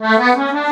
Celana sama.